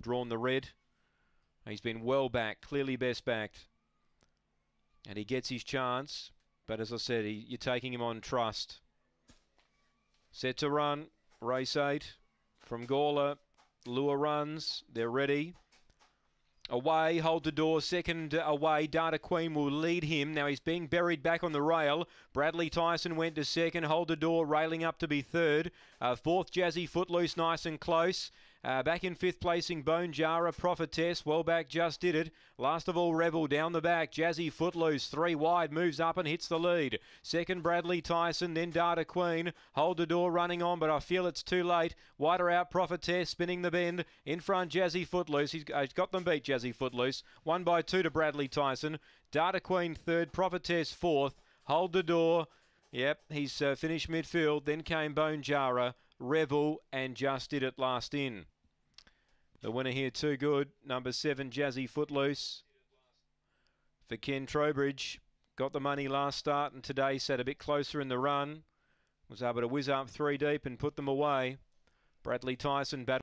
drawn the red. He's been well backed, clearly best backed. And he gets his chance. But as I said, he, you're taking him on trust. Set to run. Race 8 from Gawler. Lure runs. They're ready. Away, hold the door, second away. Data Queen will lead him. Now he's being buried back on the rail. Bradley Tyson went to second, hold the door, railing up to be third. Uh, fourth, Jazzy Footloose, nice and close. Uh, back in fifth placing, Bone Jara, Prophetess, well back, just did it. Last of all, Rebel down the back. Jazzy Footloose, three wide, moves up and hits the lead. Second, Bradley Tyson, then Data Queen. Hold the door running on, but I feel it's too late. Wider out, Prophetess, spinning the bend. In front, Jazzy Footloose. He's, uh, he's got them beat, Jazzy Footloose. One by two to Bradley Tyson. Data Queen third, Prophetess fourth. Hold the door. Yep, he's uh, finished midfield. Then came Bone Jara, Revel, and just did it last in. The winner here, too good. Number seven, Jazzy Footloose. For Ken Trowbridge. Got the money last start and today sat a bit closer in the run. Was able to whiz up three deep and put them away. Bradley Tyson battled.